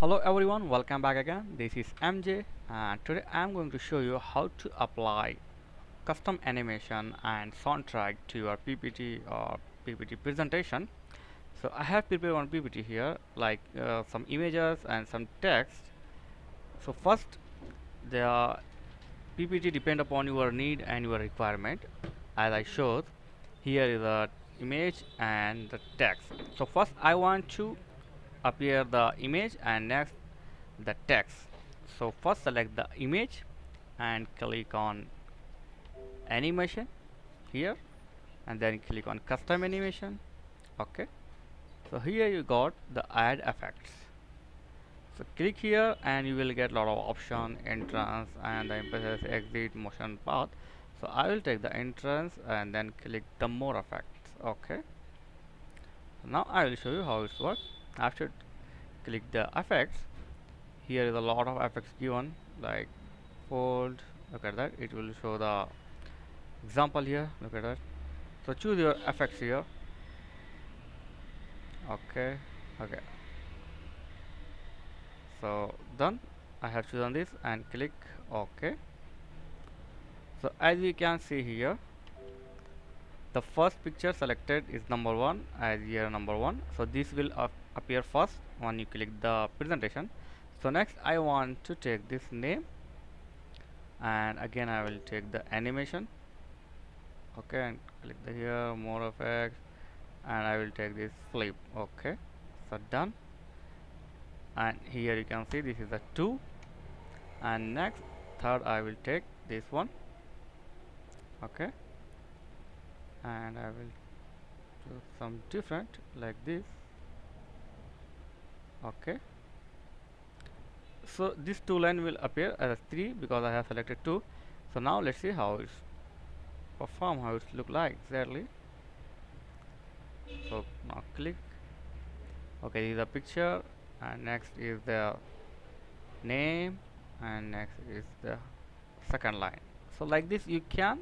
Hello everyone, welcome back again. This is MJ and today I'm going to show you how to apply custom animation and soundtrack to your PPT or PPT presentation. So I have prepared one PPT here like uh, some images and some text. So first the PPT depend upon your need and your requirement as I showed here is the image and the text. So first I want to appear the image and next the text. So first select the image and click on animation here and then click on custom animation. Okay. So here you got the add effects. So click here and you will get lot of option entrance and the emphasis exit motion path. So I will take the entrance and then click the more effects. Okay. Now I will show you how it works after click the effects. Here is a lot of effects given like fold look at that it will show the example here look at that. So choose your effects here. Okay okay. So done I have chosen this and click OK so as you can see here the first picture selected is number one as here number one. So this will appear first when you click the presentation. So next I want to take this name. And again I will take the animation. Okay and click the here more effects. And I will take this flip. Okay so done. And here you can see this is a 2 and next third I will take this one. Okay and I will do some different like this. Okay. So this two line will appear as 3 because I have selected 2 so now let's see how it's perform how it look like exactly. So now click. Okay is the picture. And next is the name. And next is the second line. So like this you can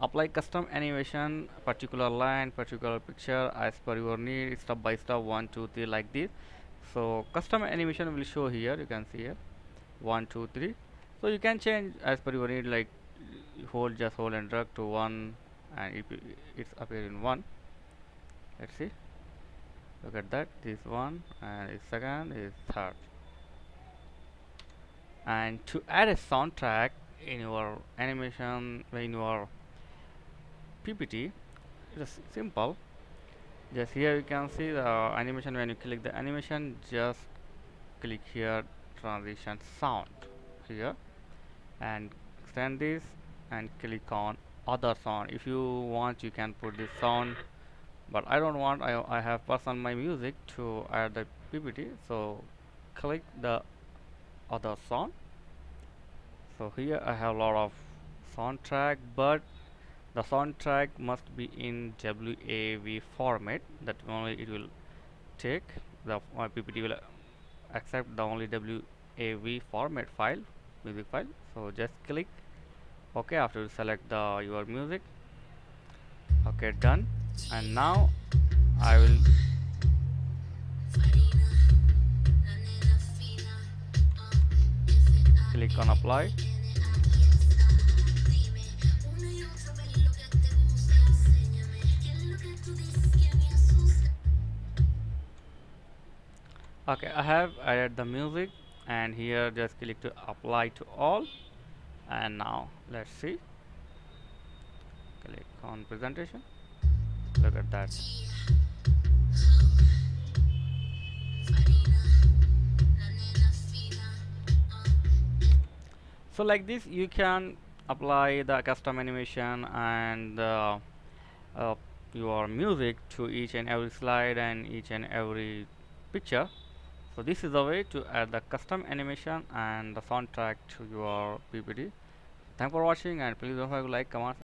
apply custom animation particular line particular picture as per your need step by step one two three like this. So custom animation will show here you can see here. One two three. So you can change as per your need like hold just hold and drag to one and it, it's appear in one. Let's see. Look at that. This one and second is third. And to add a soundtrack in your animation in your PPT it's simple. Just here you can see the animation when you click the animation just click here transition sound here and extend this and click on other sound. If you want you can put this sound but I don't want I, I have person my music to add the PPT so click the other sound. So here I have a lot of soundtrack but the soundtrack must be in WAV format. That only it will take. The PPT will accept the only WAV format file music file. So just click. OK after you select the your music. Okay done. And now I will click on apply okay I have added the music and here just click to apply to all. And now let's see. Click on presentation. Look at that. So like this you can apply the custom animation and uh, uh, your music to each and every slide and each and every picture so this is the way to add the custom animation and the soundtrack to your ppt thanks for watching and please don't forget to like comment